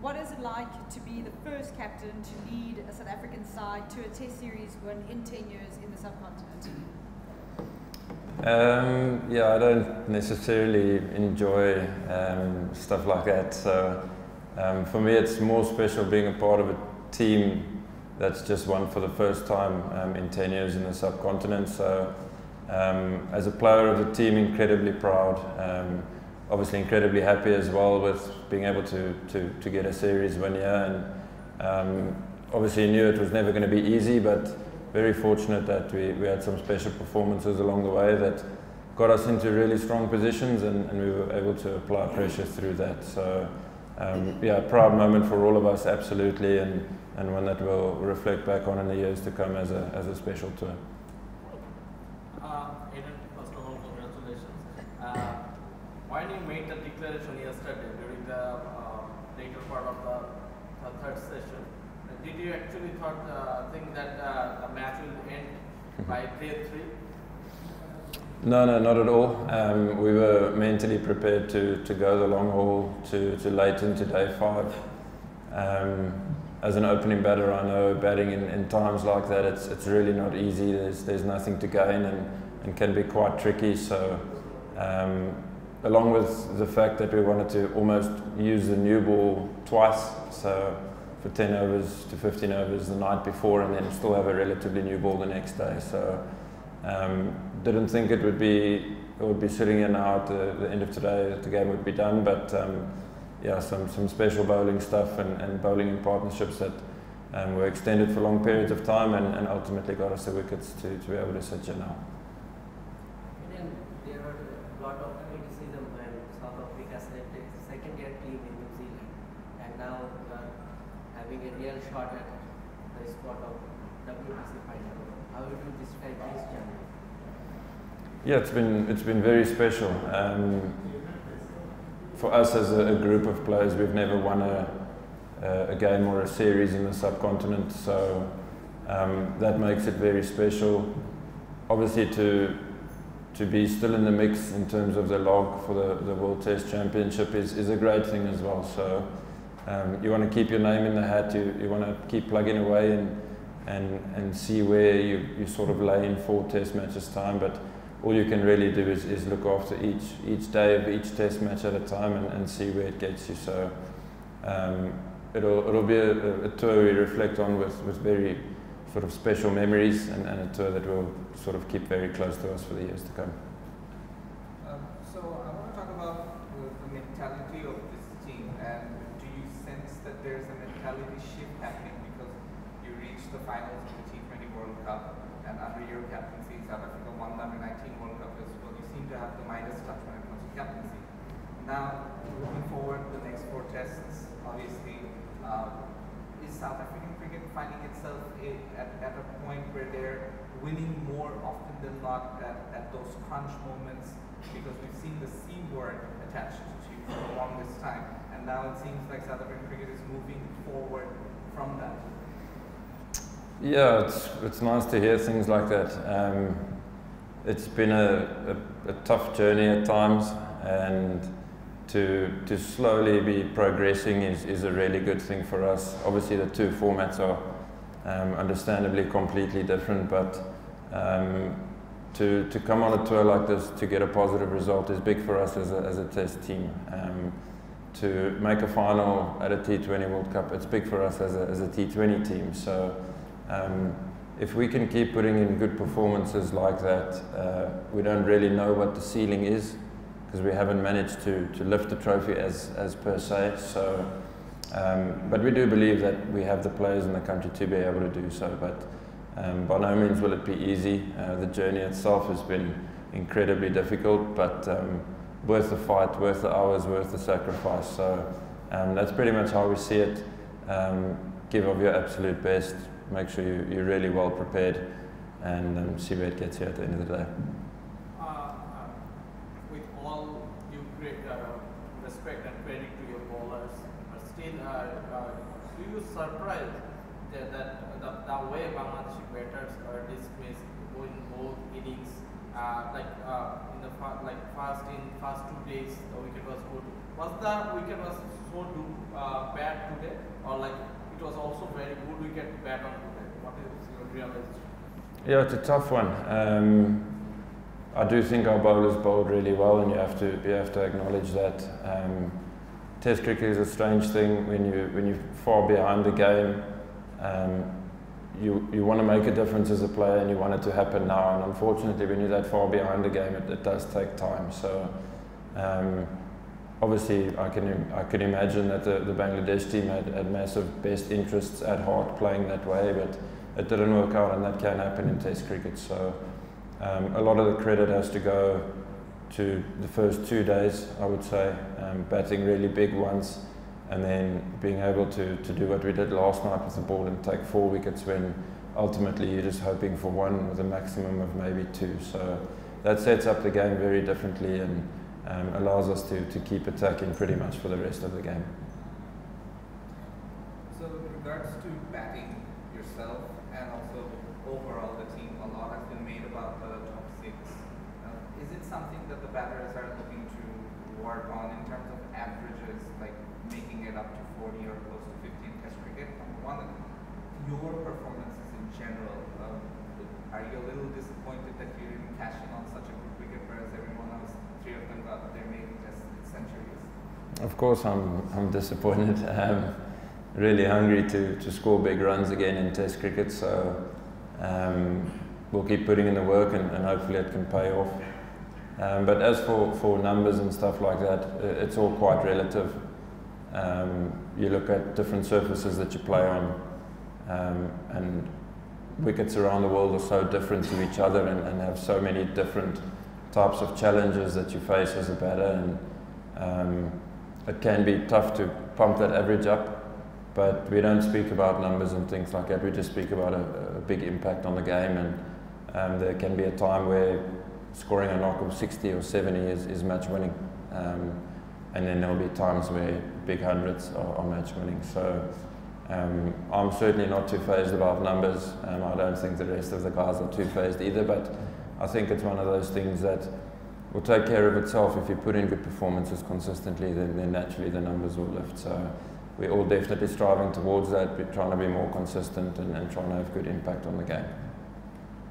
what is it like to be the first captain to lead a South African side to a Test series win in 10 years in the subcontinent? Um, yeah, I don't necessarily enjoy um, stuff like that. So um, for me, it's more special being a part of a team that's just won for the first time um, in 10 years in the subcontinent. So um, as a player of the team, incredibly proud. Um, obviously incredibly happy as well with being able to, to, to get a series win here. And obviously knew it was never going to be easy, but very fortunate that we, we had some special performances along the way that got us into really strong positions and, and we were able to apply pressure through that. So um, yeah, a proud moment for all of us, absolutely, and, and one that we'll reflect back on in the years to come as a, as a special tour. Uh, Aiden, first of all, congratulations. Uh, when you yesterday during the uh, later part of the third session, did you actually thought uh, think that uh, the match will end by day three? No, no, not at all. Um, we were mentally prepared to, to go the long haul to, to late into day five. Um, as an opening batter, I know batting in, in times like that, it's, it's really not easy. There's, there's nothing to gain and, and can be quite tricky. So, um, along with the fact that we wanted to almost use the new ball twice, so for 10 overs to 15 overs the night before and then still have a relatively new ball the next day. So um, didn't think it would be it would be sitting here now at the, the end of today the game would be done, but um, yeah, some, some special bowling stuff and, and bowling in partnerships that um, were extended for long periods of time and, and ultimately got us the wickets to, to be able to sit here now. A lot of criticism when South Africa selected second year team in New Zealand and now we are having a real shot at the spot of WTC final. How would you describe this journey? Yeah, it's been it's been very special. Um, for us as a, a, group of players, we've never won a, a, game or a series in the subcontinent, so um, that makes it very special. Obviously, to to be still in the mix in terms of the log for the, the World Test Championship is, is a great thing as well. So um, you want to keep your name in the hat. You, you want to keep plugging away and, and, and see where you, you sort of lay in four test matches time. But all you can really do is, is look after each, each day of each test match at a time and, and see where it gets you. So um, it'll, it'll be a, a, tour we reflect on with, with very sort of special memories and, and a tour that will sort of keep very close to us for the years to come. Um, so I want to talk about the, the mentality of this team and do you sense that there's a mentality shift happening because you reached the finals of the T20 World Cup and under your captaincy, South Africa won the under 19 World Cup as well. You seem to have the Midas touch when it comes to captaincy. Now, looking forward to the next four tests, obviously, uh, is South African cricket finding itself at, at a point where they're winning more often than not at, at those crunch moments because we've seen the C word attached to for the longest time and now it seems like South African cricket is moving forward from that. Yeah, it's, it's nice to hear things like that. Um, it's been a, a, a, tough journey at times, and to, to slowly be progressing is, is a really good thing for us. Obviously, the two formats are um, understandably completely different, but um, to, to come on a tour like this to get a positive result is big for us as a, as a test team. Um, to make a final at a T20 World Cup, it's big for us as a, as a T20 team. So um, if we can keep putting in good performances like that, uh, we don't really know what the ceiling is because we haven't managed to, to lift the trophy as, as per se. So, um, but we do believe that we have the players in the country to be able to do so. But um, by no means will it be easy. Uh, the journey itself has been incredibly difficult, but um, worth the fight, worth the hours, worth the sacrifice. So um, that's pretty much how we see it. Um, give of your absolute best, make sure you, you're really well prepared, and um, see where it gets you at the end of the day. Uh, uh, with all due great uh, respect and credit to your bowlers, but still, uh, uh, do you surprised that, that the, the way Bangladeshi batters are dismissed in both innings, uh, like in the like first in first two days the wicket was good. Was the wicket was so do, uh, bad today, or like it was also very good wicket bad on today? What is your realization? Yeah, it's a tough one. Um, I do think our bowlers bowled really well, and you have to you have to acknowledge that. Um, test cricket is a strange thing when you when you're far behind the game. Um, you you want to make a difference as a player, and you want it to happen now. And unfortunately, when you're that far behind the game, it, it does take time. So. Um, obviously, I can I can imagine that the, the Bangladesh team had, had massive best interests at heart playing that way, but it didn't work out, and that can happen in Test cricket. So um, a lot of the credit has to go to the first two days, I would say, um, batting really big ones, and then being able to, to do what we did last night with the ball and take four wickets when ultimately you're just hoping for one with a maximum of maybe two. So that sets up the game very differently and um, allows us to, to keep attacking pretty much for the rest of the game. So with regards to batting yourself and also overall the team, a lot has been made about the top six. Uh, is it something that the batters are looking to work on in terms of averages, like making it up to 40 or close to 50 in test cricket? One, your performances in general, um, are you a little disappointed that you didn't cash in on such a good wicket, whereas everyone else, three of them got their maiden test centuries? Of course, I'm, I'm disappointed. Um, really hungry to, to score big runs again in Test cricket, so um, we'll keep putting in the work and, and hopefully it can pay off. Um, but as for, for numbers and stuff like that, it's all quite relative. Um, you look at different surfaces that you play on, um, and wickets around the world are so different to each other and, and, have so many different types of challenges that you face as a batter. And um, it can be tough to pump that average up but we don't speak about numbers and things like that. We just speak about a, a big impact on the game, and um, there can be a time where scoring a knock of 60 or 70 is, is match winning, um, and then there'll be times where big hundreds are, are match winning. So um, I'm certainly not too phased about numbers. Um, I don't think the rest of the guys are too phased either, but I think it's one of those things that will take care of itself if you put in good performances consistently. Then, then naturally the numbers will lift. So we're all definitely striving towards that. We're trying to be more consistent and, and trying to have good impact on the game.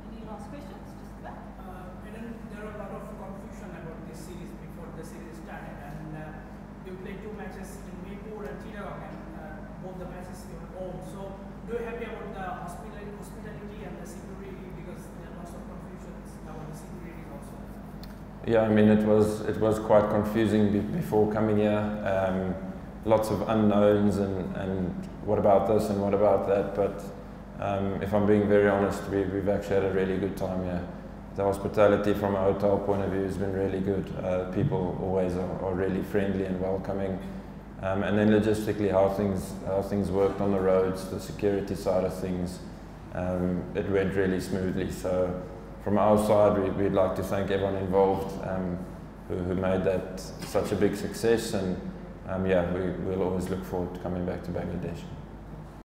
Any last questions? Just back. Uh, there are a lot of confusion about this series before the series started, and uh, you played two matches in Mirpur and Chittagong, and uh, both the matches you home. So, do you happy about the hospitality, hospitality and the security because there are lots of confusions about the security also? Yeah, I mean it was it was quite confusing be before coming here. Um, lots of unknowns and, and what about this and what about that. But um, if I'm being very honest, we, we've actually had a really good time here. The hospitality from a hotel point of view has been really good. Uh, people always are, are, really friendly and welcoming. Um, and then logistically, how things how things worked on the roads, the security side of things, um, it went really smoothly. So, from our side, we, would like to thank everyone involved um, who, who made that such a big success. And um, yeah, we, will always look forward to coming back to Bangladesh.